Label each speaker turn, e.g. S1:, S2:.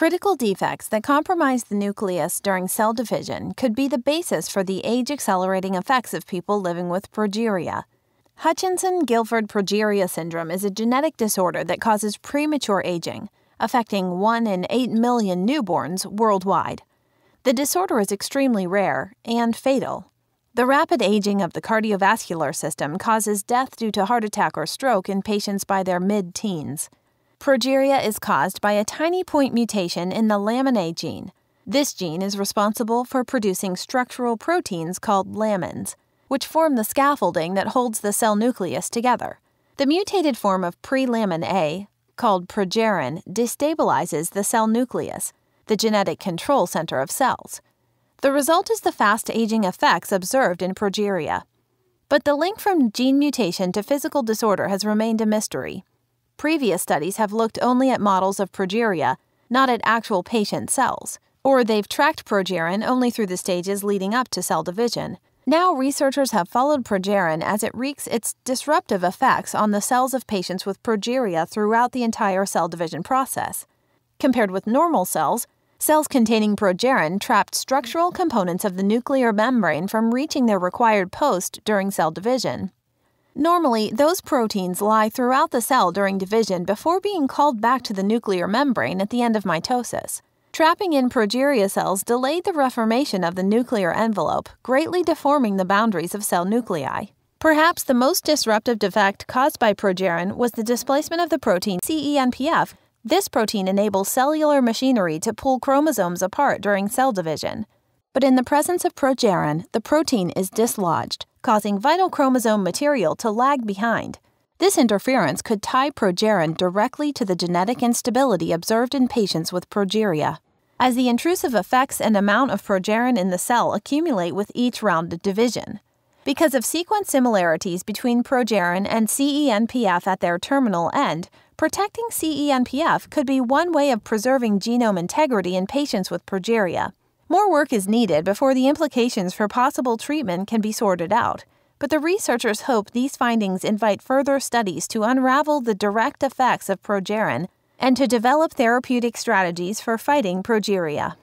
S1: Critical defects that compromise the nucleus during cell division could be the basis for the age accelerating effects of people living with progeria. Hutchinson Gilford progeria syndrome is a genetic disorder that causes premature aging, affecting 1 in 8 million newborns worldwide. The disorder is extremely rare and fatal. The rapid aging of the cardiovascular system causes death due to heart attack or stroke in patients by their mid teens. Progeria is caused by a tiny point mutation in the lamin A gene. This gene is responsible for producing structural proteins called lamins, which form the scaffolding that holds the cell nucleus together. The mutated form of prelamin A, called progerin, destabilizes the cell nucleus, the genetic control center of cells. The result is the fast aging effects observed in progeria. But the link from gene mutation to physical disorder has remained a mystery. Previous studies have looked only at models of progeria, not at actual patient cells, or they've tracked progerin only through the stages leading up to cell division. Now, researchers have followed progerin as it wreaks its disruptive effects on the cells of patients with progeria throughout the entire cell division process. Compared with normal cells, Cells containing progerin trapped structural components of the nuclear membrane from reaching their required post during cell division. Normally, those proteins lie throughout the cell during division before being called back to the nuclear membrane at the end of mitosis. Trapping in progeria cells delayed the reformation of the nuclear envelope, greatly deforming the boundaries of cell nuclei. Perhaps the most disruptive defect caused by progerin was the displacement of the protein CENPF this protein enables cellular machinery to pull chromosomes apart during cell division. But in the presence of progerin, the protein is dislodged, causing vital chromosome material to lag behind. This interference could tie progerin directly to the genetic instability observed in patients with progeria. As the intrusive effects and amount of progerin in the cell accumulate with each round of division. Because of sequence similarities between progerin and CENPF at their terminal end, Protecting CENPF could be one way of preserving genome integrity in patients with progeria. More work is needed before the implications for possible treatment can be sorted out, but the researchers hope these findings invite further studies to unravel the direct effects of progerin and to develop therapeutic strategies for fighting progeria.